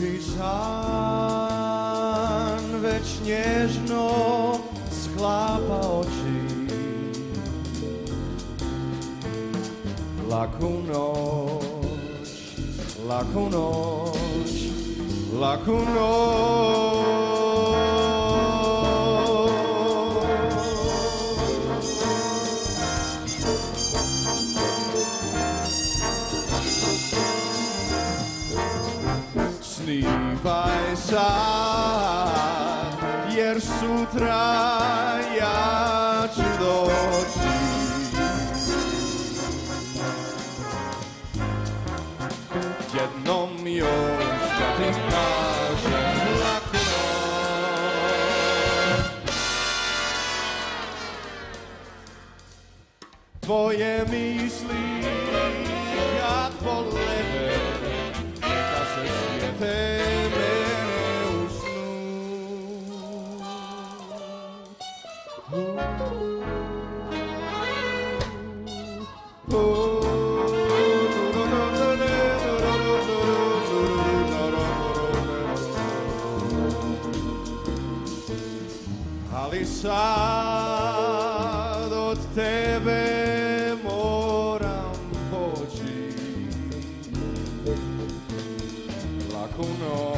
Písan več nežno sklápa oči. Lakú noč, lakú noč, lakú noč. Snivaj sad, jer sutra ja ću doći. Jednom još da ti kažem laku noć Tvoje misli Pesado Tebe moram poći. Lako noć.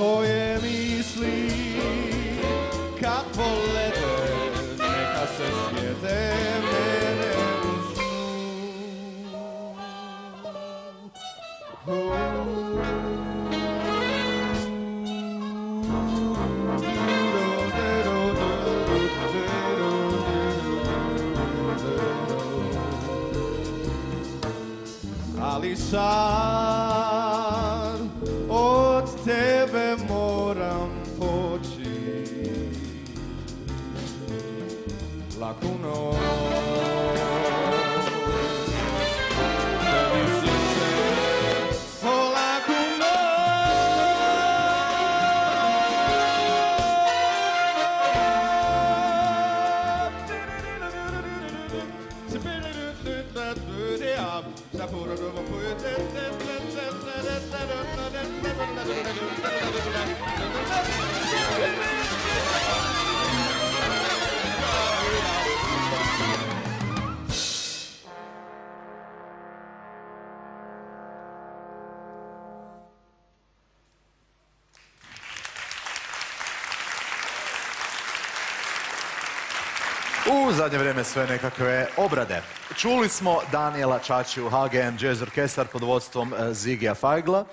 Tvoje misli kad polete Neka se sjete mene Ali sad U zadnje vrijeme sve nekakve obrade. Čuli smo Daniela Čačiju, HGM Jazz Orkestar pod vodstvom e, Zigija Fajgla